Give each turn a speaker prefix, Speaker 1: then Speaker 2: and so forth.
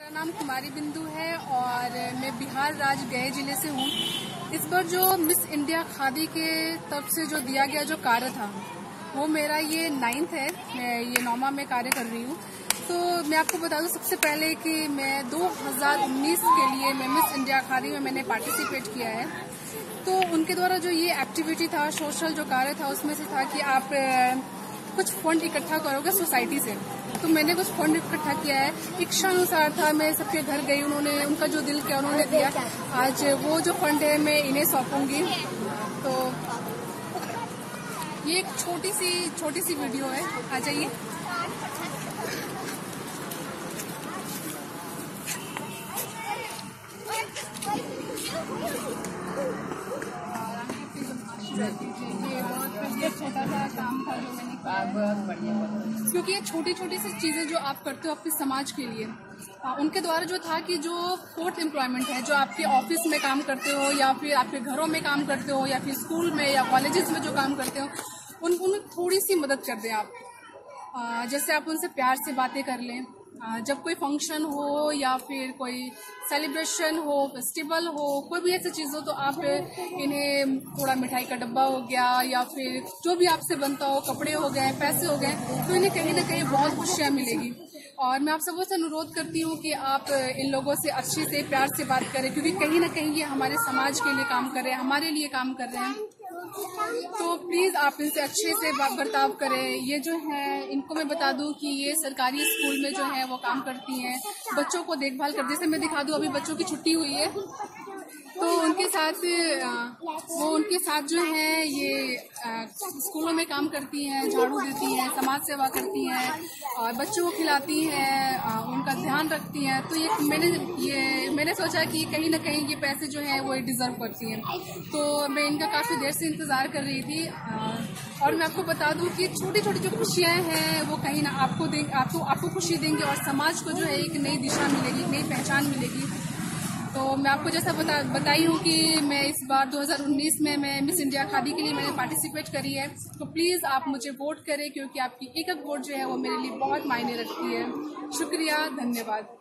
Speaker 1: मेरा नाम कुमारी बिंदु है और मैं बिहार राज्य गए ज़िले से हूँ। इस बार जो मिस इंडिया खादी के तरफ़ से जो दिया गया जो कार्य था, वो मेरा ये नाइन्थ है। मैं ये नौमा में कार्य कर रही हूँ। तो मैं आपको बता दूँ, सबसे पहले कि मैं 2019 के लिए मैं मिस इंडिया खादी में मैंने पार्टिसिपेट किया है। तो उनके द्वारा जो ये एक्टिविटी था सोशल जो कार्य था, उसमें से था कि आप कुछ फंड इकट्ठा करोगे सोसाइटी से? तो मैंने कुछ फंड इकट्ठा किया है। इच्छा अनुसार था, मैं सबके घर गई, उन्होंने उनका जो दिल किया, उन्होंने दिया। आज वो जो फंड है, मैं इन्हें सौंपूँगी। तो ये एक छोटी सी छोटी सी वीडियो है। आ जाइए। छोटा सा काम क्योंकि ये छोटी छोटी सी चीज़ें जो आप करते हो आपके समाज के लिए उनके द्वारा जो था कि जो फोर्थ एम्प्लॉयमेंट है, जो आपके ऑफ़िस में काम करते हो या फिर आपके घरों में काम करते हो या फिर स्कूल में या कॉलेजेस में जो काम करते हो, उन उन्हें थोड़ी सी मदद कर दें आप। जैसे आप उनसे प्यार से बातें कर लें जब कोई फ़ंक्शन हो या फिर कोई सेलिब्रेशन हो, फेस्टिवल हो, कोई भी ऐसी चीज़ हो तो आप इन्हें थोड़ा मिठाई का डब्बा हो गया या फिर जो भी आपसे बनता हो, कपड़े हो गए, पैसे हो गए तो इन्हें कहीं ना कहीं बहुत खुशियाँ मिलेगी। और मैं आप सबों से अनुरोध करती हूँ कि आप इन लोगों से अच्छे से, प्यार से बात करें, क्योंकि कहीं ना कहीं ये हमारे समाज के लिए काम कर रहे हैं, हमारे लिए काम कर रहे हैं। तो प्लीज़ आप इनसे अच्छे से बर्ताव करें। ये जो है, इनको मैं बता दूँ कि ये सरकारी स्कूल में जो है, वो काम करती हैं। बच्चों को देखभाल कर, जैसे मैं दिखा दूँ, अभी बच्चों की छुट्टी हुई है। साथ वो उनके साथ जो है, ये स्कूलों में काम करती हैं, झाड़ू देती हैं, समाज सेवा करती हैं, और बच्चों को खिलाती हैं उनका ध्यान रखती हैं। तो ये मैंने ये मैंने सोचा कि कहीं ना कहीं ये पैसे जो हैं, वो डिजर्व करती हैं। तो मैं इनका काफ़ी देर से इंतज़ार कर रही थी और मैं आपको बता दूँ कि छोटी छोटी जो खुशियाँ हैं, वो कहीं ना आपको देंगे आपको आपको खुशी देंगे और समाज को जो है एक नई दिशा मिलेगी नई पहचान मिलेगी। तो मैं आपको जैसा बता, बताई हूँ कि मैं इस बार 2019 में मैं मिस इंडिया खादी के लिए मैंने पार्टिसिपेट करी है। तो प्लीज़ आप मुझे वोट करें क्योंकि आपकी एक एक वोट जो है वो मेरे लिए बहुत मायने रखती है। शुक्रिया, धन्यवाद।